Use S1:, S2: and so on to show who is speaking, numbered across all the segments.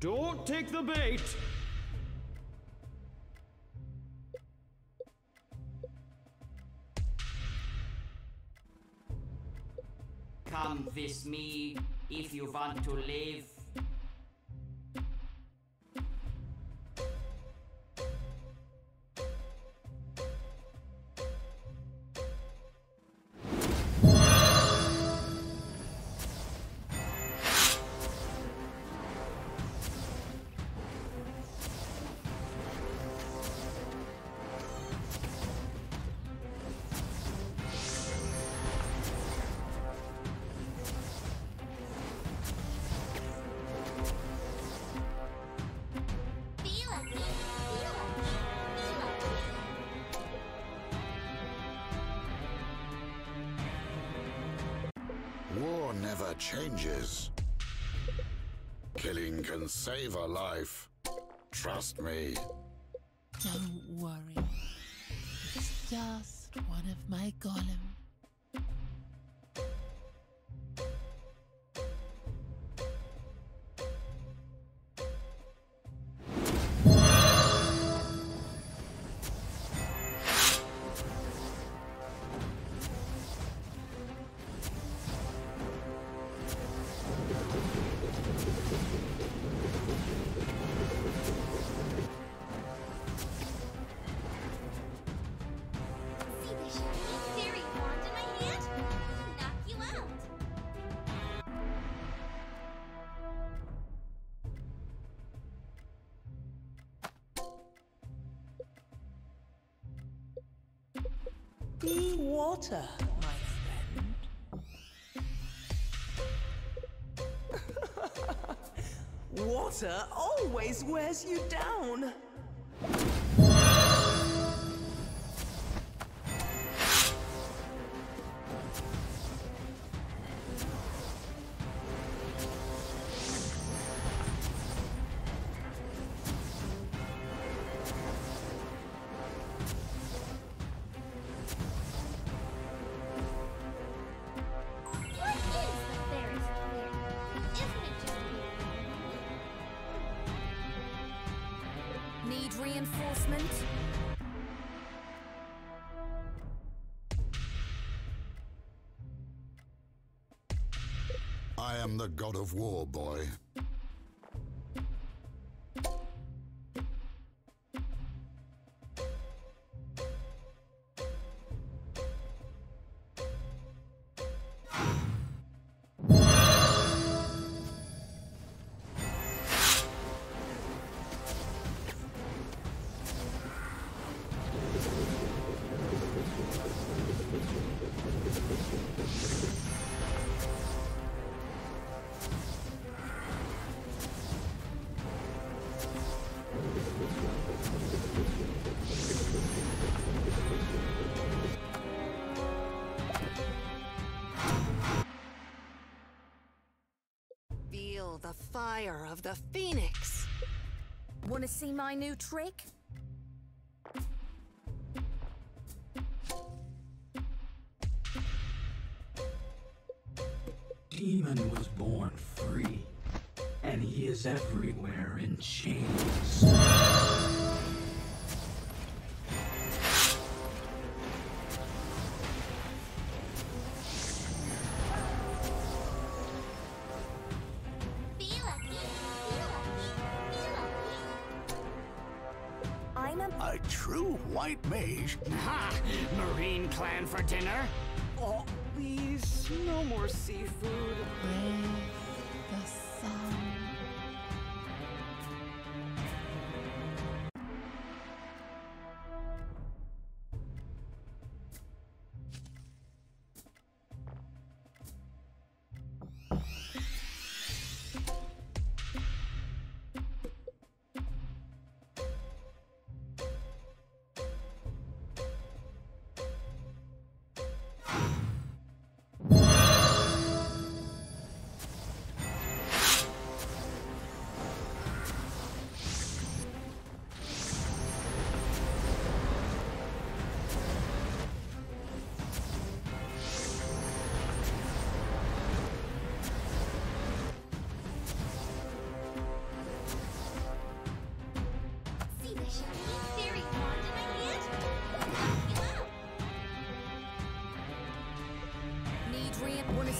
S1: Don't take the bait!
S2: Come with me if you want to live.
S3: Never changes. Killing can save a life. Trust me.
S4: Don't worry. It's just one of my golems. Be water, my friend. water always wears you down.
S5: The
S3: god of war, boy.
S6: Fire of the phoenix. Want to see my new trick?
S7: Demon was born free, and he is everywhere in chains.
S8: No more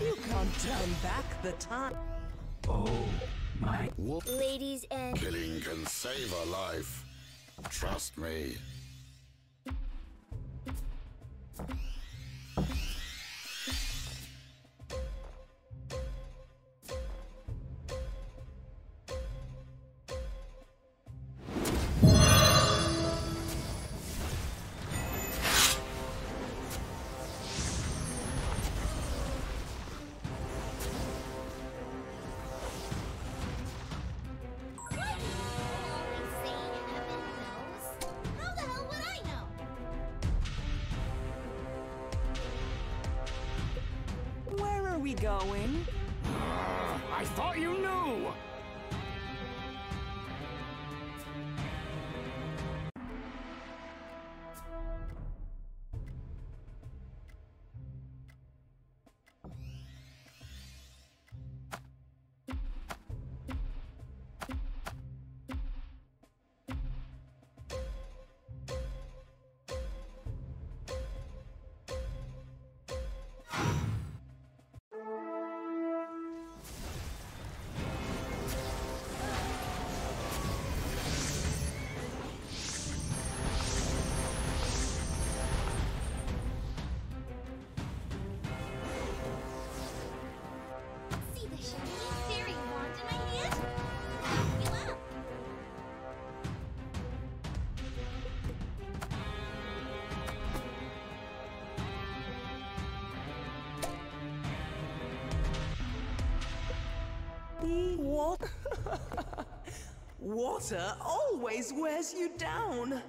S4: you can't turn back the time.
S7: Oh, my.
S5: Ladies and
S3: Killing can save a life. Trust me.
S8: Going?
S1: I thought you knew!
S4: Water always wears you down.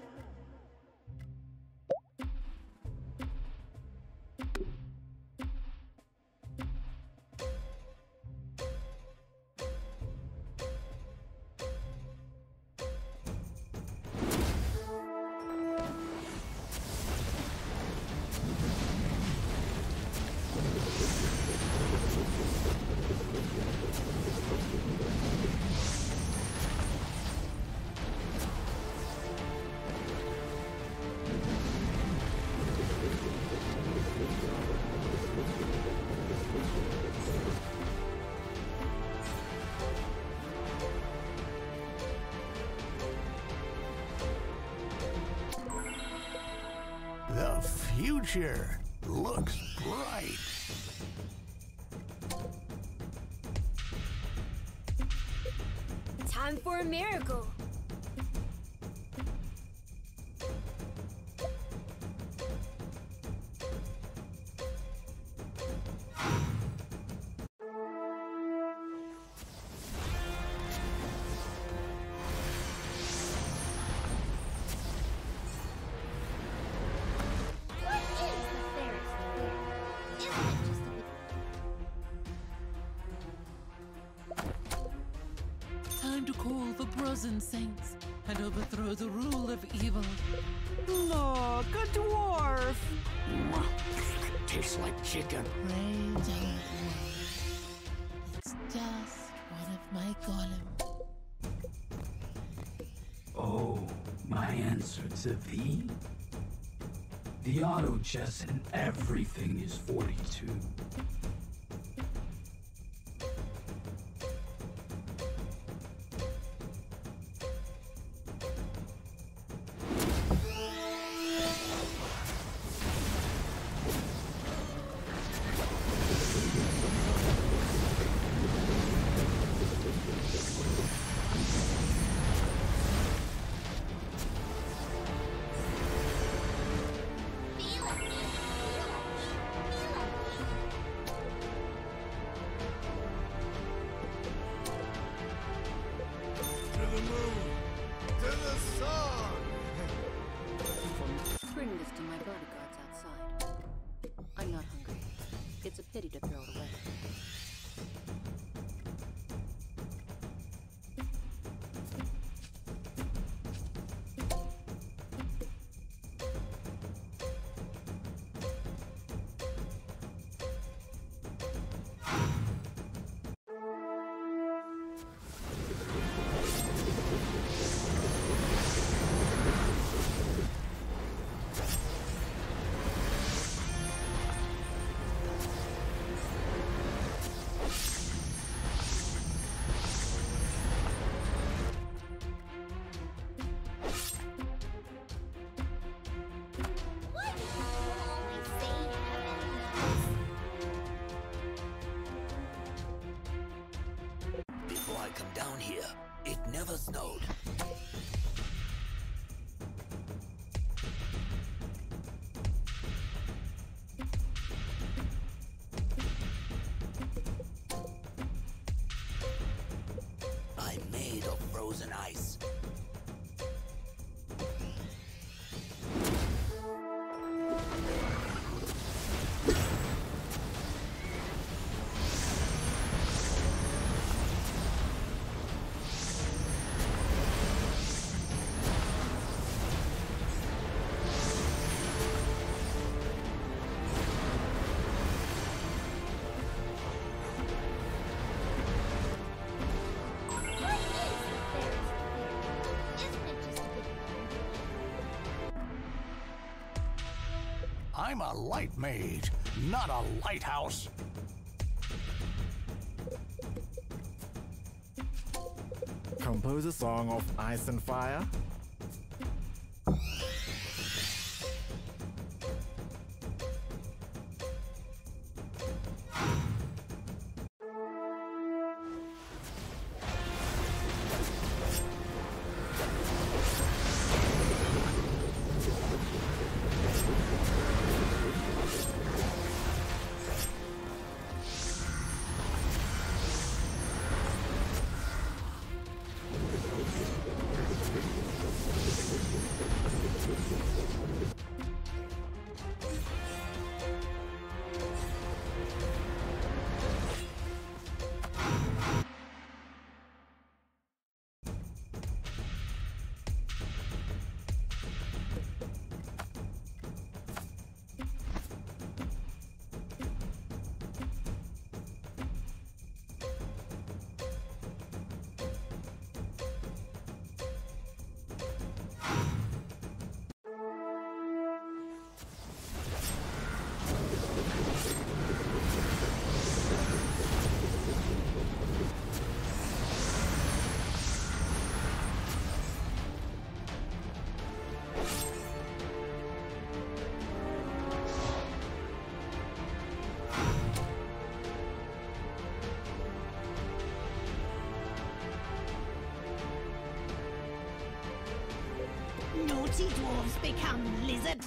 S9: Future looks bright.
S5: Time for a miracle.
S10: To call the Brozen Saints and overthrow the rule of evil.
S8: Look, a dwarf!
S1: Mwah. Tastes like chicken.
S10: Pray. It's just one of my golems.
S7: Oh, my answer to thee? The auto chess and everything is 42.
S11: I'm a
S9: light mage, not a lighthouse.
S12: Compose a song of ice and fire?
S13: Naughty dwarves become lizard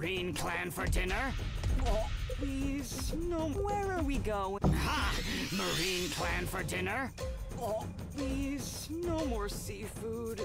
S1: Marine clan for dinner?
S8: Oh, please, no. Where are we going?
S1: Ha! Marine clan for dinner?
S8: Oh, please, no more seafood.